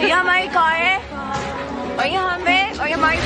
ये हमारी कार है? और यहाँ हमें और ये हमारी